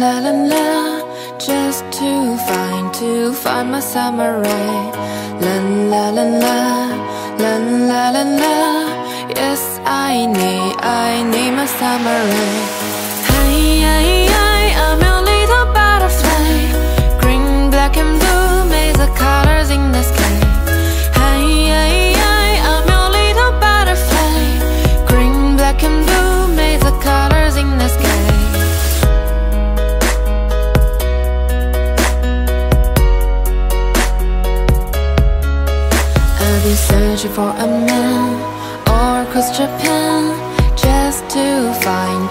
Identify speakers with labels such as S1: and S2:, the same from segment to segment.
S1: la la la Just to find, to find my summer rain La la la la, la la la la. Yes, I need, I need my summer rain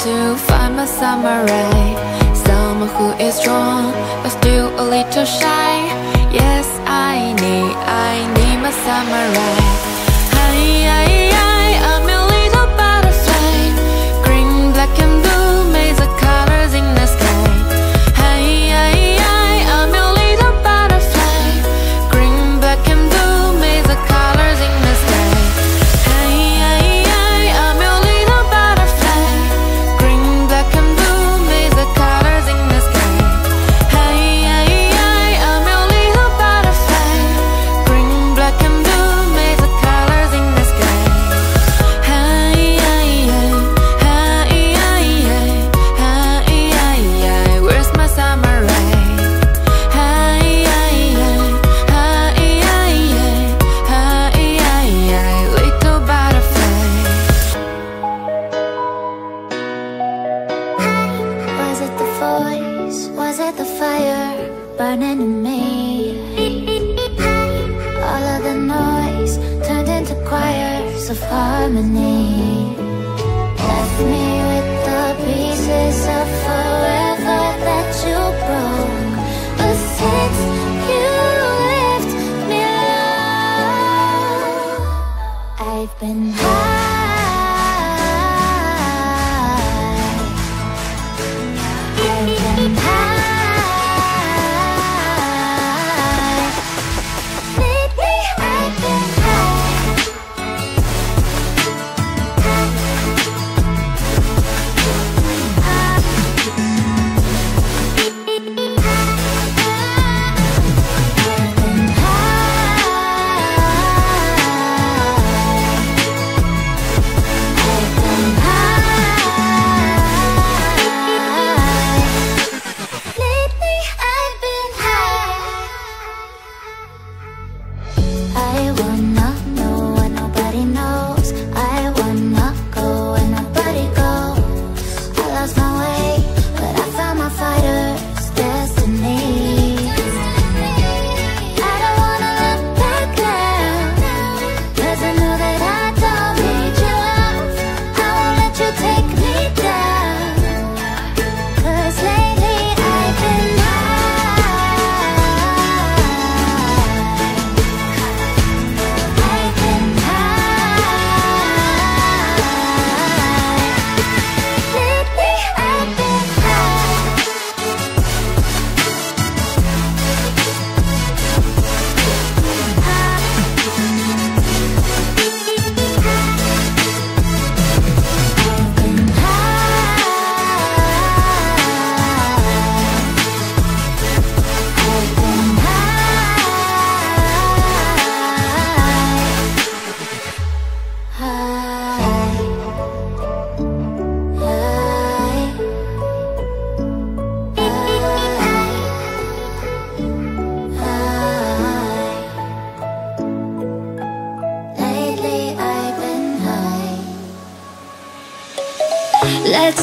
S1: to find my samurai Someone who is strong but still a little shy. Yes, I need, I need my samurai Hi, hi, hi.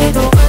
S1: you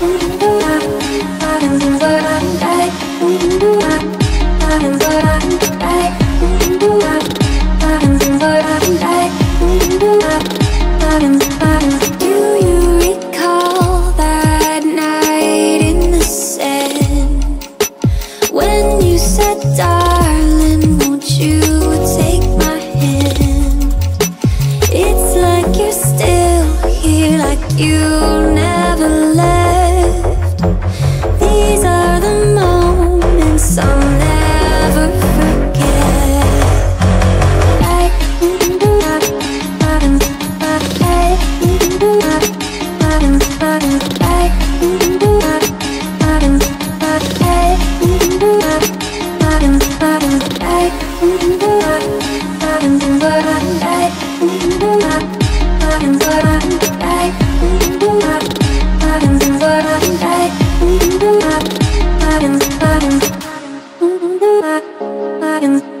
S2: Do
S1: questions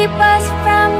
S1: keep us from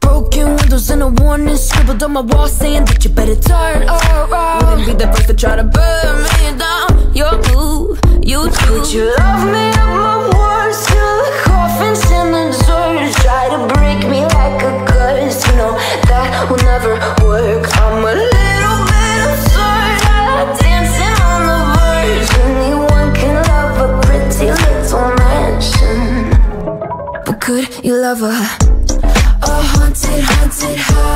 S3: Broken windows and a warning scribbled on my wall saying that you better turn around. Wouldn't be the first to try to burn me down. Your move, you do. Would you love me up my words till the coffin's in the dirt? Try to break me like a curse. You know that will never work. I'm a you love a a haunted, haunted house?